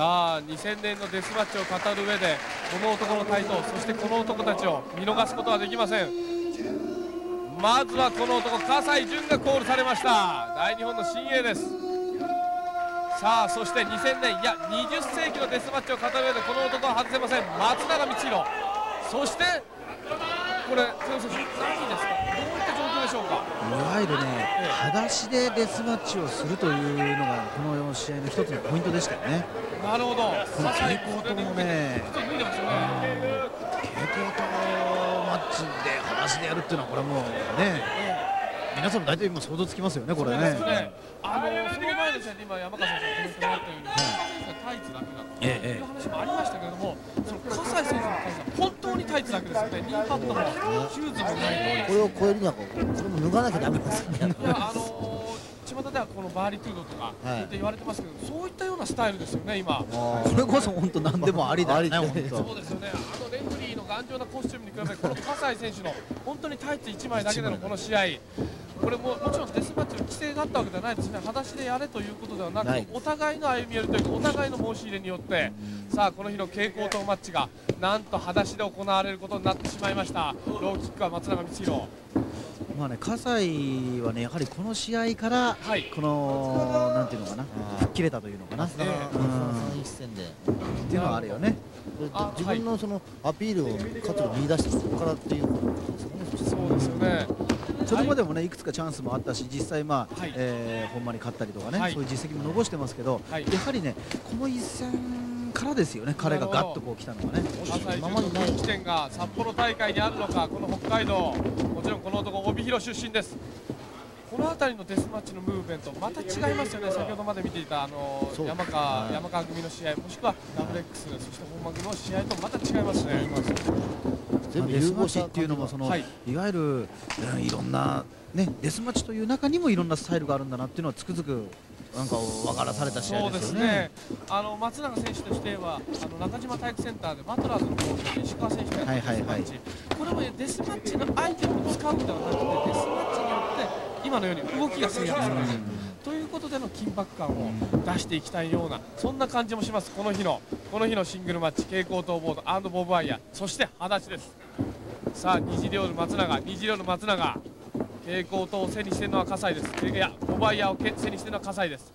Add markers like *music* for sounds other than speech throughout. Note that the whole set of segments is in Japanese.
さあ2000年のデスマッチを語る上でこの男の台頭そしてこの男たちを見逃すことはできません。まずはこの男葛西潤がコールされました。大日本の新鋭です。さあそして2000年いや20世紀のデスマッチを語る上でこの男は外せません。松永光弘。そしてこれ豊選手何位ですか？どういった状況でしょうか？いわゆるね、裸足でデスマッチをするというのがこの試合の一つのポイントでしたよね。なるほど。この蛍光灯もね、蛍光灯マッチで裸足でやるっていうのはこれもうね、皆さんも大体今想像つきますよねこれね。ね。あのその前の試合で今山川選手がコメントがあったように、タイツだけだとええいう話もありましたけれども、その葛西選手に関しては本当にタイツだけですよね。ニー。パッドもシューズもないこれを超えるにはこれも脱がなきゃダメですよねあの巷ではこのバーリトゥードとかはい。って言われてますけど、そういったようなスタイルですよね今。あこれこそ本当何でもありだよね *laughs* そ当。うですよね、あのレフェリーの頑丈なコスチュームに比べて、この葛西選手の本当にタイツ1枚だけでのこの試合、これももちろんデスマッチの規制があったわけではないですね、裸足でやれということではなくない、お互いの歩み寄りというか、お互いの申し入れによって、さあ、この日の蛍光灯マッチが、なんと裸足で行われることになってしまいました、ローキックは松永光弘。まあね葛西はねやはりこの試合からはい。このなんていうのかな吹っ切れたというのかな。えこの3一戦で。っていうのはあるよね。あ自分のそのアピールを勝つを見出してここからっていうことですよね。そうですよね。それまでもねいくつかチャンスもあったし実際まあ、はい。えーほんまに勝ったりとかね、はい。そういう実績も残してますけど、はい。やはりねこの一戦からですよね彼がガッとこう来たのがね。葛西中の起点が札幌大会にあるのか、この北海道、もちろんこの男、帯広出身です。この辺りのデスマッチのムーブメント、また違いますよね、先ほどまで見ていたあの山川山川組の試合、もしくはダブル X、そして本間組の試合とまた違いますね。全部デス融合したマッチっていうのもその、はい。い、わゆる、うんいろんな、ね、デスマッチという中にもいろんなスタイルがあるんだなっていうのはつくづくなんか分からされた試合ですよね。ね。あの松永選手としてはあの中島体育センターでバトラーズの石川選手がやったデスマッチ、これもデスマッチのアイテムを使うんではなくてデスマッチによって今のように動きが制約される。ということでの緊迫感を出していきたいようなそんな感じもします。この日のこの日のシングルマッチ蛍光灯ボードボブワイヤーそして裸足です。さあ虹色の松永虹色の松永。蛍光灯を背にしているのは葛西です。いやボブワイヤーをけ背にしているのは葛西です。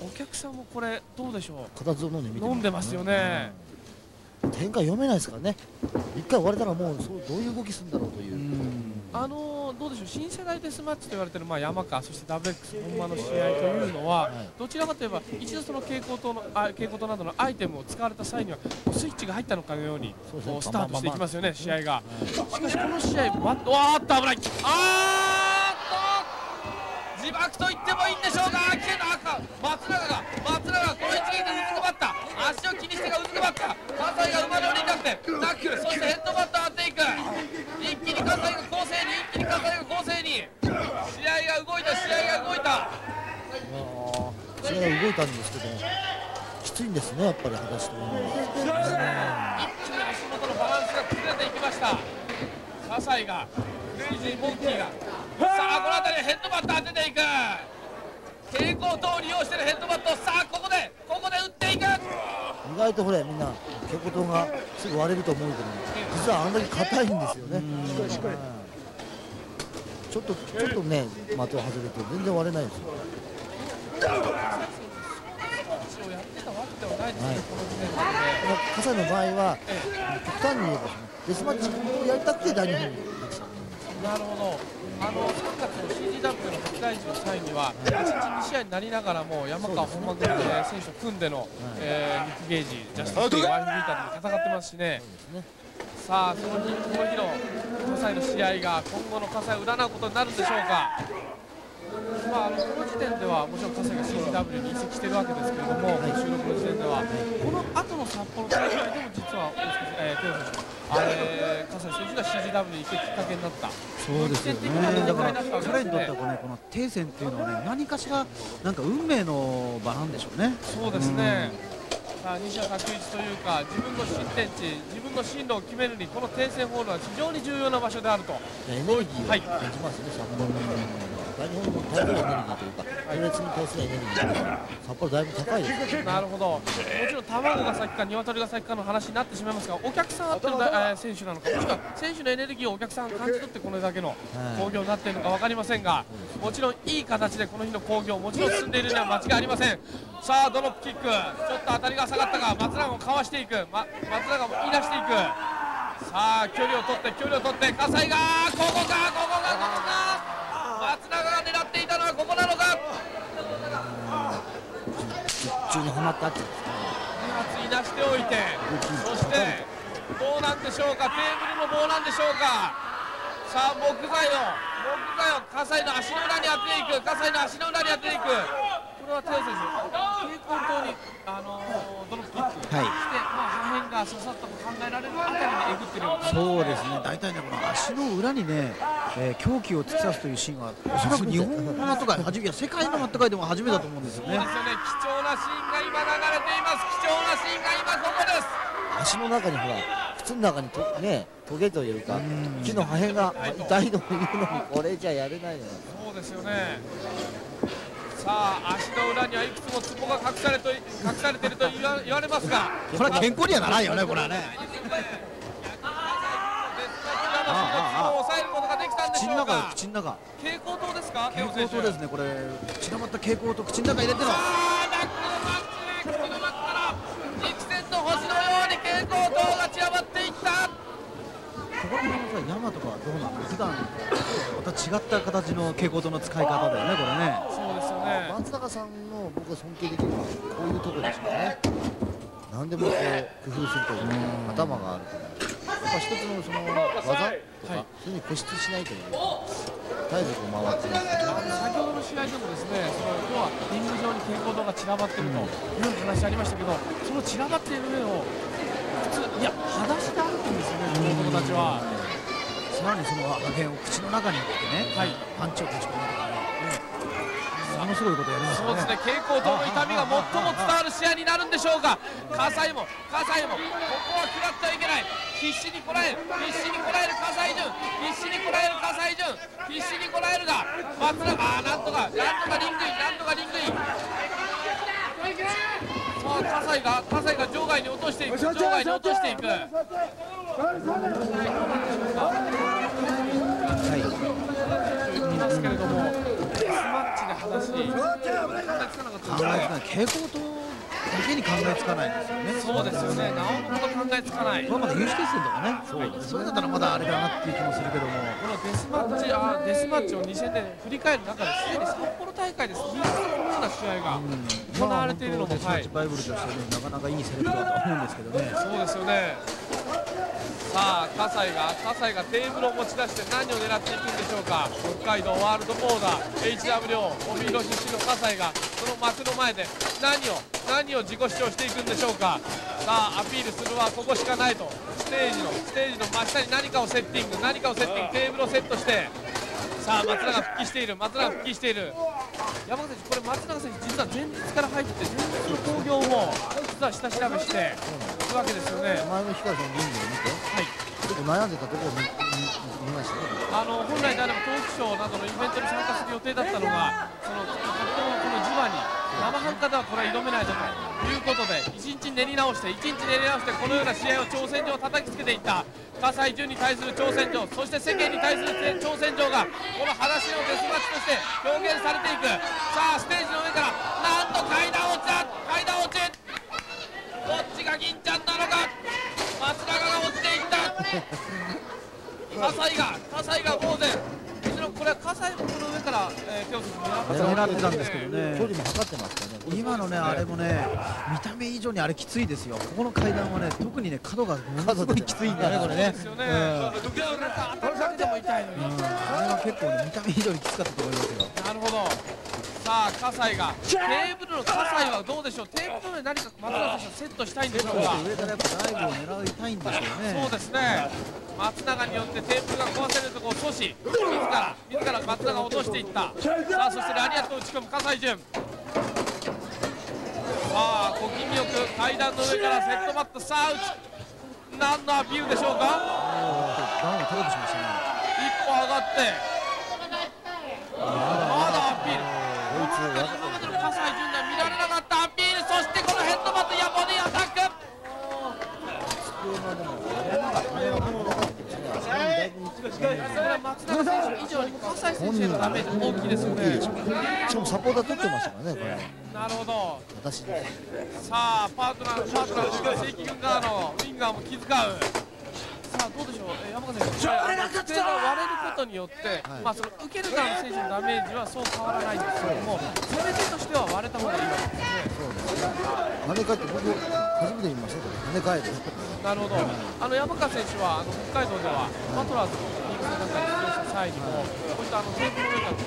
お客さんもこれどうでしょ形を飲んでみてう飲んでますよね展開読めないですからね。一回終われたらもうそうどういう動きするんだろうという。うん。あのーどうでしょう新世代デスマッチと言われているまあ山川そしてダブル X 本間の試合というのは、はい。どちらかといえば一度その蛍光灯のあ蛍光灯などのアイテムを使われた際にはスイッチが入ったのかのようにこうスタートしていきますよね試合が。はい。しかしこの試合わわーっと危ない。あーっと自爆と言ってもいいんでしょうか危険な赤松永が松永がこの一撃でうずくまった足を気にしてが葛西が馬乗りになってナックルそしてヘッドバットを当てていく一気に葛西が攻勢に一気に葛西が攻勢に試合が動いた試合が動いた試合が動いたんですけどきついんですねやっぱり裸足というのは一気に足元のバランスが崩れていきました葛西がクレイジーモンキーがさあこの辺りヘッドバット当てていく蛍光灯を利用してるヘッドバットさあここでここで打っていくとほれみんな蛍光灯がすぐ割れると思うけど実はあんだけ硬いんですよね。はいちょっとちょっとね的を外れて全然割れないですよ。はない。葛西の場合はえ極端に言えばデスマッチをやりたくて大日本になるほど。あの3月の CGW の北大事の際には、1日2試合になりながらも、山川本間組で選手と組んでの、えーニック・ゲージ、ジャスティス・ティー、ワイフ・ビーターで戦ってますしね。ね。さあ、その日この日の葛西の試合が今後の葛西を占うことになるんでしょうか。まあ、あのこの時点ではもちろん葛西が CGW に移籍しているわけですけれども、この収録の時点では、この後の札幌大会でも実は、えー、手、あれ葛西選手が CGW に行くきっかけになった、そうですよね。だから彼にとってはこうねこの停戦っていうのはね何かしらなんか運命の場なんでしょうね。そうですね、さあ西田拓一というか、自分の新天地、自分の進路を決めるに、この停戦ホールは非常に重要な場所であると。エネルギーをはい。感じますね、札幌の。大日本の耐えるエネルギーというか余熱に対するエネルギーが札幌だいぶ高いですよなるほど。もちろん卵が先か鶏が先かの話になってしまいますがお客さんあってのだ、えー選手なのかもしくは選手のエネルギーをお客さんが感じ取ってこれだけの興行になっているのか分かりませんがもちろんいい形でこの日の興行もちろん進んでいるには間違いありません。さあドロップキック。ちょっと当たりが下がったが松永もかわしていく、ま、松永もいなしていく。さあ距離を取って距離を取って葛西がここかここかここかここなのか？中にはまったっていうんです。か2発いなしておいて。そしてどうなんでしょうか？テーブルの棒なんでしょうか？さあ木材を木材を葛西の足の裏に当てていく。葛西の足の裏に当てていく。これは手選手平行塔にあのードロップキック、はいして、まあ、破片が刺さったと考えられるあたりにえぐってるようなそうですね。大体ねこの足の裏にね、えー凶器を突き刺すというシーンはおそらく日本のマット界初めいや世界のマット界でも初めてだと思うんですよね。そうですよね。貴重なシーンが今流れています。貴重なシーンが今ここです。足の中にほら靴の中にとねトゲというか木の破片が痛いのを言うのにこれじゃやれないよ。ねそうですよねさあ足の裏にはいくつもツボが隠されと隠されていると言われますが。これは健康にはならないよねこれはね。抑えることができたんでし口の中口の中。蛍光灯ですか？蛍光灯ですねこれ。散らばった蛍光灯口の中入れての。さあナックルマッチ口の中から一線の星のように蛍光灯が散らばっていった。ここのさ山とかどうなの？普段また違った形の蛍光灯の使い方だよねこれねね。松坂さんの僕が尊敬できるのはこういうところでしょうね何でもこう工夫するというか頭があるというやっぱ一つのその技とか、はいそれに固執しないというか絶えずこう回ってます先ほどの試合でもですね。その要はリング上に蛍光灯が散らばっていると。いう話ありましたけどその散らばっている上を普通いや裸足で歩くんですよねこの子たちは。さらにその破片を口の中に入れてね、はい。パンチをぶち込むとかのすごいことやりまね。そうですね。蛍光灯の痛みが最も伝わる試合になるんでしょうか。葛西も葛西もここは食らってはいけない。必死にこらえる。必死にこらえる葛西潤。必死にこらえる葛西潤。必死にこらえるが松永あーなんとかなんとかリングインなんとかリングイン。さあ葛西が葛西が場外に落としていく。場外に落としていく。はい。いますけれどもデスマッチで裸足考えつかなかった考えつかない蛍光灯だけに考えつかないんですよねそうですよねなおのこと考えつかないこれまだ有刺決戦とかねそうそういうだったらまだあれかなっていう気もするけどもこのデスマッチあデスマッチを2戦で振り返る中ですでに札幌大会です2つこのような試合が行われているのも、デスマッチバイブルとしてねなかなかいいセレクトだと思うんですけどねそうですよねさあ葛西が葛西がテーブルを持ち出して何を狙っていくんでしょうか。北海道ワールドボーダー HWO 帯広出身の葛西がその幕の前で何を何を自己主張していくんでしょうか。さあアピールするはここしかないと。ステージのステージの真下に何かをセッティング何かをセッティングテーブルをセットして。さあ松永復帰している松永復帰している。山川選手これ松永選手実は前日から入って前日の興行も実は下調べしているわけですよね。前の光さんのリングを見て。はいちょっと悩んでたところを見見ましたあの本来であればトークショーなどのイベントに参加する予定だったのがそのとってもこの地場に生半可ではこれは挑めないぞということで一日練り直して一日練り直してこのような試合を挑戦状を叩きつけていった葛西潤に対する挑戦状そして世間に対する挑戦状がこの裸足のデスマッチとして表現されていく。さあステージの上からなんと階段葛西が葛西が当然もちろんこれは葛西もこの上から、えー、手を狙狙ってたんです。けどね距離も測ってますからね。今のねあれもね見た目以上にあれきついですよ。ここの階段はね特にね角がものすごいきついんだよねこれね。うん。あれは結構ね見た目以上にきつかったと思いますよ。なるほどさあ葛西が。テーブルの葛西はどうでしょう？テーブルの上に何か松永選手はセットしたいんでしょうか？上からやっぱライブを狙いたいんでしょうね。そうですね。松永によってテーブルが壊せるところを阻止。自ら自ら松永を落としていった。さあそしてラリアットを打ち込む葛西潤。さあ小気味よく階段の上からセットマット。さあ打ち何のアピールでしょうか？段を高くしましたね。一歩上がって松永選手以上に葛西選手へのダメージ大きいですよね。しかもサポーター取ってましたからね、これ。なるほど。私さあ、パートナー、パートナー、正規軍側のウィンガーも気遣う。さあどうでしょう、えー、山川選手、あの机が割れることによって、はい、まあその受ける側の選手のダメージはそう変わらないんですけども、攻め手としては割れた方がいいわけですね。そうですね。跳ね返って僕初めて見ましたけど、跳ね返る。なるほど。あの山川選手はあの北海道ではバトラーズのリーグ戦なんかに出場した際にも、こういったあのテーブルの上からの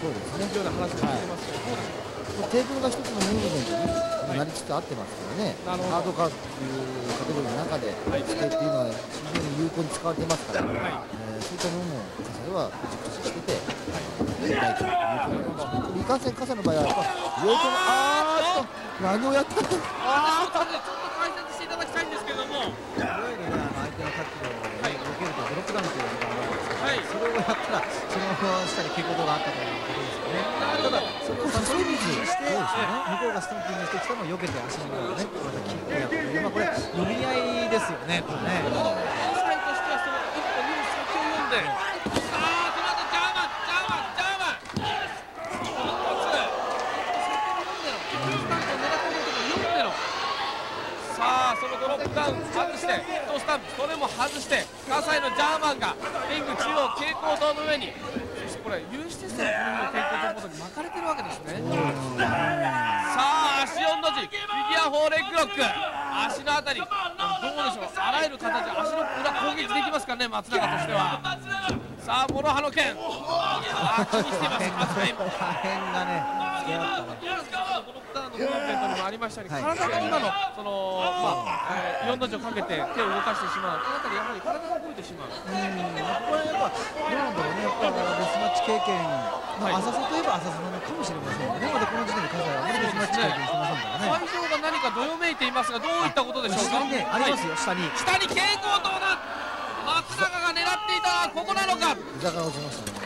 そうですね。ような話をしていますけど、どうでしょうか。テーブルが一つのムーブメントになりつつあってますからね、ハードカーってい。うカテゴリーの中で、スケってい。うのは非常に有効に使われてい。ますから、はい。えー、そうい。ったものも傘では熟知してて、はい、とい。うことでい。かんせん傘の場合はやっぱ両手のあーっと何をやったのあーちょっと解説してい。ただきたい。んですけどもい。わゆるね相手のタックルを、ね、受けるとブロックダウンというのがあるんですけど、はい、それをやったらその下に傾向があったということですよね。ただそれをサソリ水して、向こうがスタンピングしてきたのを避けて足の裏をねまたキックやってまあこれ読み合いですよねこれね。サイとしてはその一歩二歩先を読んで。そのドロップダウン外してトスタンプそれも外して葛西のジャーマンがリング中央蛍光灯の上に。これ有刺鉄線の国の健康とに巻かれてるわけですね。さあ足4の字フィギュア4レッグロック。足のあたり。どうでしょうあらゆる形足の裏攻撃できますからね松永としては。さあ諸刃の剣。あ気にしています。破片がねターのムーブメントにもありましたように、体が今のその、まあえー、4の字をかけて手を動かしてしまう、この辺りやはり体が動いてしまう。うん、これやっぱどうなんだろうね、やっぱデスマッチ経験、まあ、浅さといえば浅さなのかもしれませんね、まだこの時点で葛西はあまりデスマッチ経験してませんからね。会場が何かどよめいていますが、どういったことでしょうか。下にね、ありますよ、下に。下に蛍光灯だ。松永が狙っていたここなのか。膝が落ちましたね。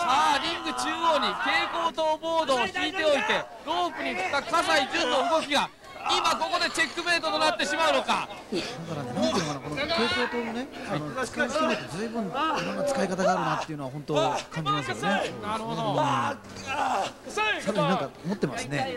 さあリング中央に蛍光灯ボードを引いておいてロープに振った葛西潤の動きが今ここでチェックメイトとなってしまうのかだからね、なんていうのかな、この蛍光灯のね、あの使い捨てないとずいぶんいろんな使い方があるなっていうのは本当感じますよね。なるほど。さらになんか持ってますね。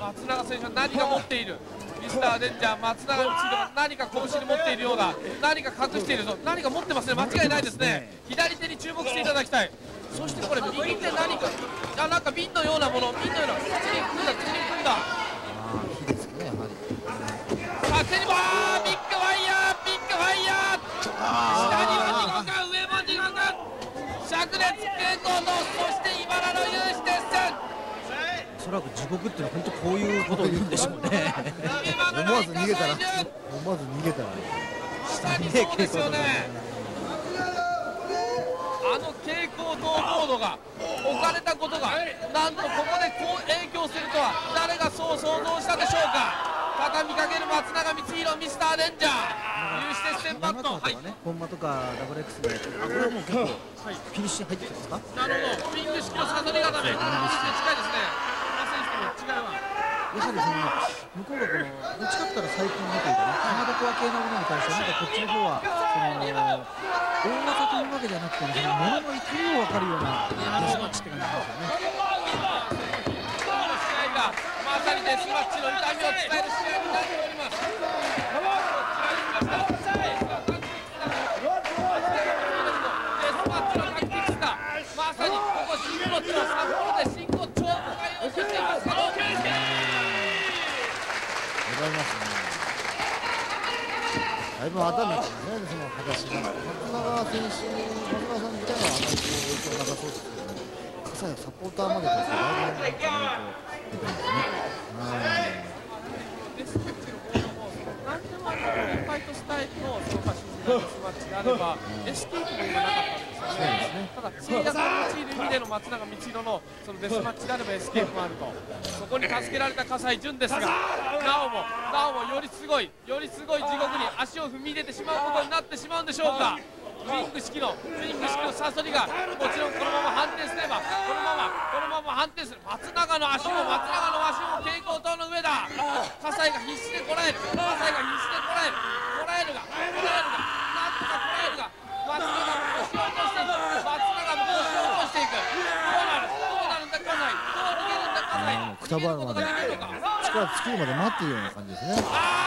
松永選手は何か持っている？ミスターデンジャー松永については何か拳に持っているような何か隠しているぞ何か持ってますね間違いないですね左手に注目していただきたいそしてこれ右手何か。あなんか瓶のようなもの瓶のような口に含んだ口に含んだ。あ火ですねやはりさあ手にもビッグファイヤービッグファイヤー下には地獄上も地獄灼熱蛍光灯そして茨の有刺鉄線そらく地獄ってのは本当こういうことを言うんでしょうね思わず逃げたら思わず逃げたら下にそうですよねあの蛍光灯ボードが置かれたことがなんとここでこう影響するとは誰がそう想像したでしょうか。畳みかける松永光弘ミスターデンジャー。有刺鉄線バット、はい、本間とかダブル X であこれはもう結構フィニッシュ入ってるんですかなるほどピンク式のサソリ固め近いですねやはりその向こうがこのどっちかって言ったら最近のというかね、ハードコア系のものに対してなんかこっちの方はその大技というわけではなくて、ね、物の痛みを分かるようなデスマッチって感じですよね。まさにデスマッチの痛みを伝える試合になっております。デスマッチの確実さまさにここ真骨頂札いぶ頭めてますね、その形が。松永選手、松永さん自体はあまり影響なさそうですけど、ね、笠谷サポーターまでですと、だいぶ影響出てますね。ファイトスタイルのそのファッションマッチであれば、エスケープもなかったんです、ただスピードが落ちる意味での松永光弘のそのデスマッチであればエスケープもあると。そこに助けられた葛西潤ですがなおもなおもよりすごいよりすごい地獄に足を踏み入れてしまうことになってしまうんでしょうか。リング式のリング式のサソリがもちろんこのまま反転すればこのままこのまま反転する。松永の足も松永の足も蛍光灯の上だ。葛西が必死でこらえる。葛西が必死でこらえる。こらえるがこらえるがくたばまで力尽きるまで待っているような感じですね。